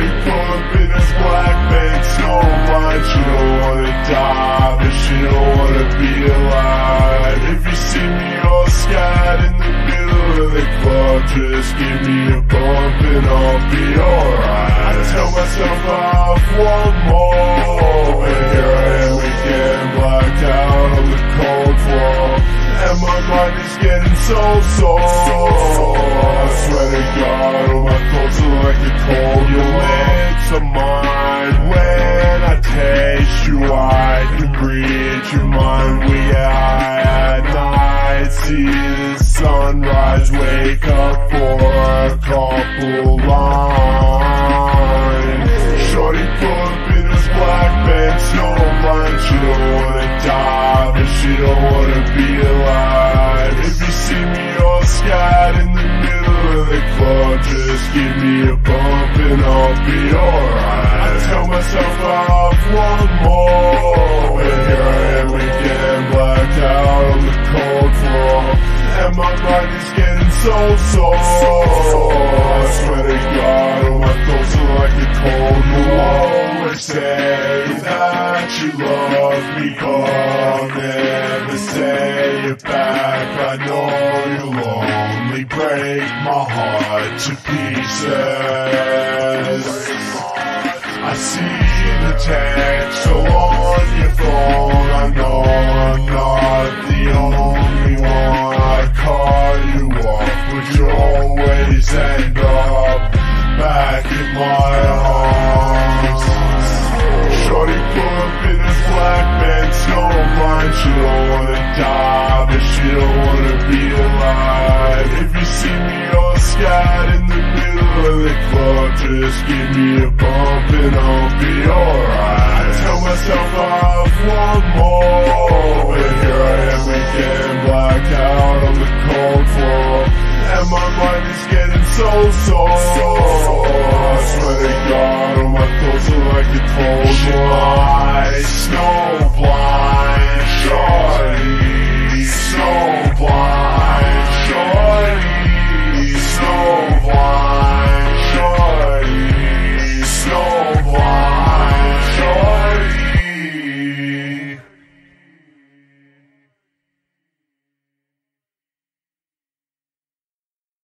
Shorty pull up in a black Benz, no line. She don't wanna die, but she don't wanna be alive. If you see me all scat in the middle of the club, just give me a bump and I'll be alright. I tell myself off one more, your mind. We high at night, see the sunrise, wake up for a couple lines. Shorty pull in his black Benz, no line. She don't wanna die, but she don't wanna be alive. If you see me all scat in the middle of the club, just give me a bump and I'll be alright. I tell myself off one more, so sore. I swear to God, my thoughts like the cold. You always say that you love me, but never say it back. I know you'll only break my heart to pieces. I see the text on your the just give me a bump and I'll be alright. Tell myself off one more, and here I am again, blacked out on the cold floor, and my mind is getting so sore.